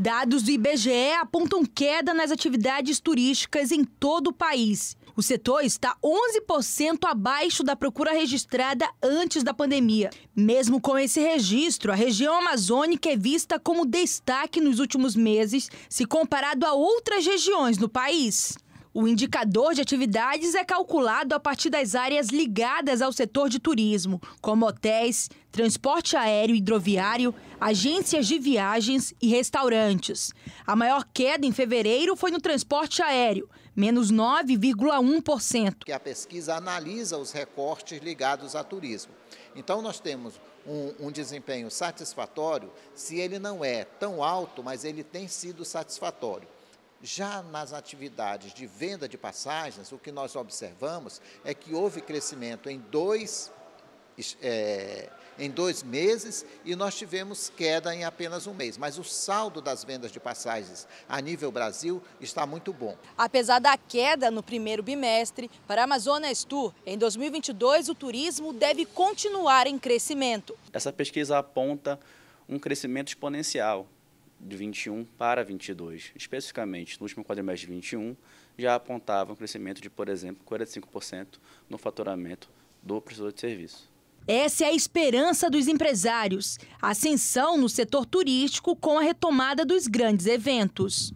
Dados do IBGE apontam queda nas atividades turísticas em todo o país. O setor está 11% abaixo da procura registrada antes da pandemia. Mesmo com esse registro, a região amazônica é vista como destaque nos últimos meses, se comparado a outras regiões do país. O indicador de atividades é calculado a partir das áreas ligadas ao setor de turismo, como hotéis, transporte aéreo e hidroviário, agências de viagens e restaurantes. A maior queda em fevereiro foi no transporte aéreo, menos 9,1%. Que a pesquisa analisa os recortes ligados a turismo. Então, nós temos um, um, desempenho satisfatório se ele não é tão alto, mas ele tem sido satisfatório. Já nas atividades de venda de passagens, o que nós observamos é que houve crescimento em dois, é, em dois meses e nós tivemos queda em apenas um mês. Mas o saldo das vendas de passagens a nível Brasil está muito bom. Apesar da queda no primeiro bimestre, para a Amazonas Tour, em 2022 o turismo deve continuar em crescimento. Essa pesquisa aponta um crescimento exponencial de 21 para 22, especificamente no último quadrimestre de 21, já apontava um crescimento de, por exemplo, 45% no faturamento do prestador de serviço. Essa é a esperança dos empresários, ascensão no setor turístico com a retomada dos grandes eventos.